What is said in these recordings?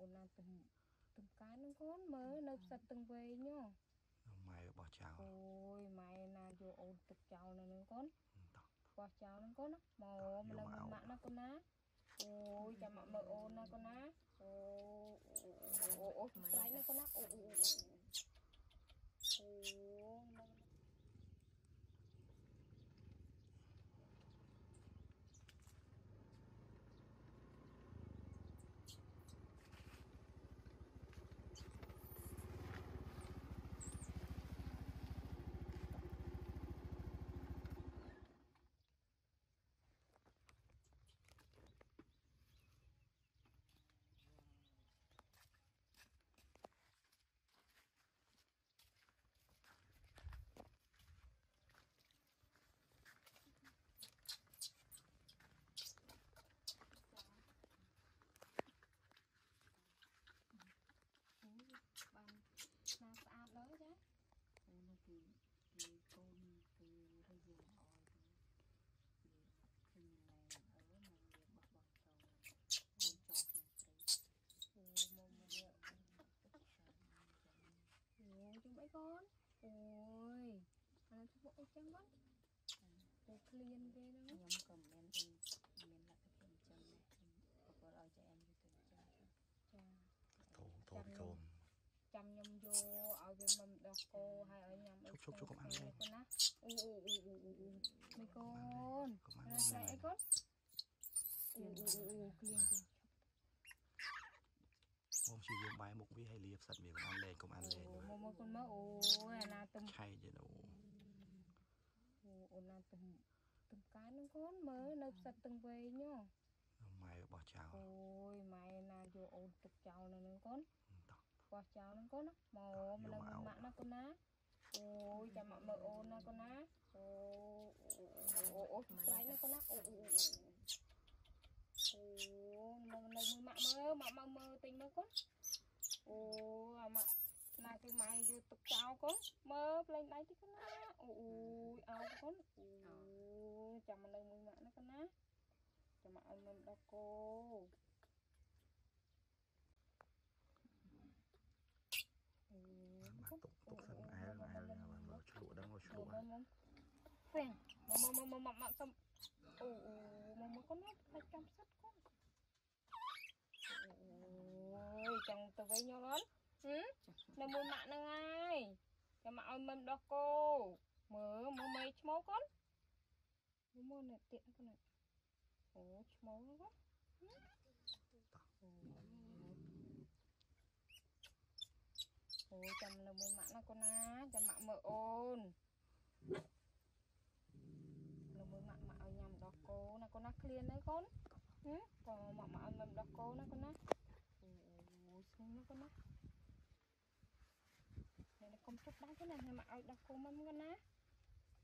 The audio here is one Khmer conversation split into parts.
អូនណាទំទំកានហ្នឹងកូនមើលនៅផ្សិតទាំងវែងហ៎ម៉ែរបស់ចៅអូយម៉ែណាយកអូនទុកចោលនៅហ្នឹងកូនតោះបោះចោលហ្នឹងកូនណាមកមកនៅមួយម៉ាក់ណាកូនណាអូយចាំមកមើលអូនណាកូនណាអូអូអូអូស្រែកណាកូនណាអូអូអូអូមក បានស្នាស្អាតលើចា អូនោះគឺគឺកូនគឺរយល់អស់គឺគឺអត់ឃើញណែអើមកវាបោះបោះចូលកូនចូលក្នុងព្រៃ អូមកមកយកអូជុំអីកូនអូយអាជុំអី ចឹងកូនអូឃ្លានគេហ្នឹងខ្ញុំក៏មិនមានមានលទ្ធភាពអញ្ចឹងដែរខ្ញុំប្រកបឲ្យចែមយូរទៅអញ្ចឹងចាតោតោពីកូនចាំខ្ញុំយកឲ្យវាមិនដោះគោហើយឲ្យញ៉ាំអីឈប់ឈប់ឈប់កុំអានកូនណាអូអូអូអូអូអូមិនកូនកុំអានណាស្រែកអីកូនអូអូអូឃ្លានគេមកជាយើងបាយមុខវាឲ្យលាផ្សិតវាកុំអានលេងកុំអានលេងអូមកមកកូនមើលអូយអាណាទំឆៃយទៅអូ អូនណាទំទំកានហ្នឹងកូនមើលនៅផ្សិតទាំងវែងហ៎ម៉ែរបស់ចៅអូយម៉ែណាយកអូនទុកចោលនៅហ្នឹងកូនតោះបោះចោលហ្នឹងកូនណាមកមកនៅមួយម៉ាក់ណាកូនណាអូយចាំមកមើលអូនណាកូនណាអូអូអូស្រែកណាកូនណាអូអូអូអូមកនៅមួយម៉ាក់មើលម៉ាក់មកមើលទិញមើលកូនអូអាម៉ាក់ ណាគឺម៉ែយកទុកចោលកូនមើលផ្លេងដៃទីកូនណាអូអូយអោកូនអូចាំមកនៅមួយម៉ាក់ណាកូនណាចាំមកឲ្យមើលដល់គោបាទទុកទុកសិនអែលអែលបាទមើលឆ្លក់ដឹងមកឆ្លក់មកមកហ្វេងមកមកមកមកមកសុំអូអូមកមកកូនមកតែចាំសិតកូនអូយចង់ទៅវិញយកអត់ហឹម នៅមួយម៉ាក់ហ្នឹងហើយចាំមកឲ្យមិនដោះគោមើលមើលមេឈ្មោះកូនមើលមើលនេះទៀតកូនអូឈ្មោះហ្នឹងកូនអូអូចាំនៅមួយម៉ាក់ណាកូនណាចាំម៉ាក់មើលអូននៅមើលម៉ាក់ម៉ាក់ឲ្យញ៉ាំដោះគោណាកូនណាឃ្លានហើយកូនហឹមក៏ម៉ាក់ម៉ាក់ឲ្យញ៉ាំដោះគោណាកូនណាអូអូស្ងណាកូនណានេះកុំ ជប់ដៃទេណាម៉ាក់ឲ្យដោះគោមកកូនណា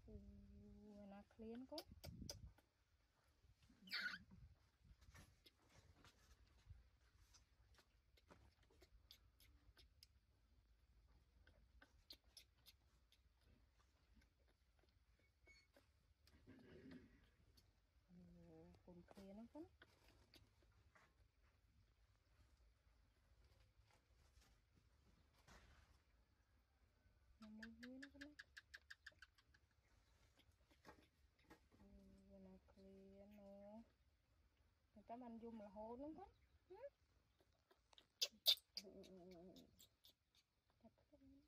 អូណាឃ្លានកូនអូកូនឃ្លានហ្នឹងកូនមកមួយមួយណាកូនណាអូណាឃ្លានអូ តែតាមបានយំរហូតហ្នឹងកូនហឹមអូអូអូអូតែឃ្លាន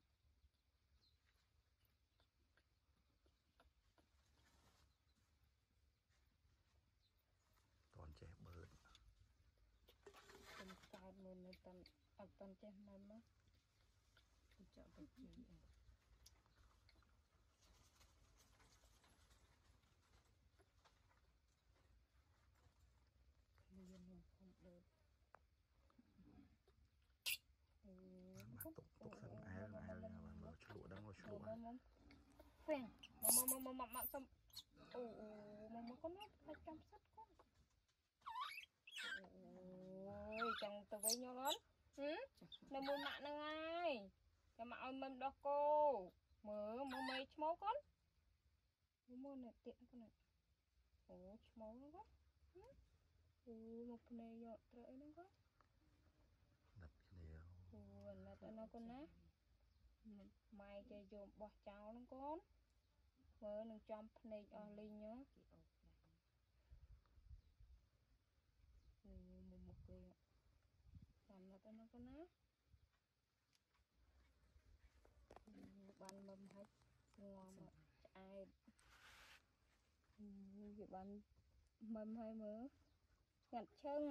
តនចេះបើកខ្ញុំកោតមើលនៅតន់អត់តន់ចេះមកមកគឺចောက်ទៅជីអី ឃ្លានខ្ញុំខ្ញុំដូចអូ បាទទុកទុកសិនអែលអែលបាទមើលឆ្លក់ដឹងមកឆ្លក់ មកមកហ្វេងមកមកមកមកមកសុំអូអូម កមកកូនមកតែចាំសិតកូនអូយចង់ទៅវិញយកអត់ហឹមនៅមួយម៉ាក់ហ្នឹងហើយចាំមកឲ្យមិនដោះគោមើលមើលមេឈ្មោះកូនមើលនេះទៀតកូនអូឈ្មោះហ្នឹងកូនអូមកភ្នែកយកត្រូវអីហ្នឹងកូនដចាំណិតទៅណាកូនណា ម៉ែចេះយកបោះចោលហ្នឹងកូនមើលនឹងចំភ្នែកអស់លីងហ៎គេអូបដែរអូមកមកគេចាំណិតទៅណាកូនណាអូបានមើលហើយងំអត់ឆ្អែតអូវាបានមើលហើយមើលស្ងាត់ឈឹង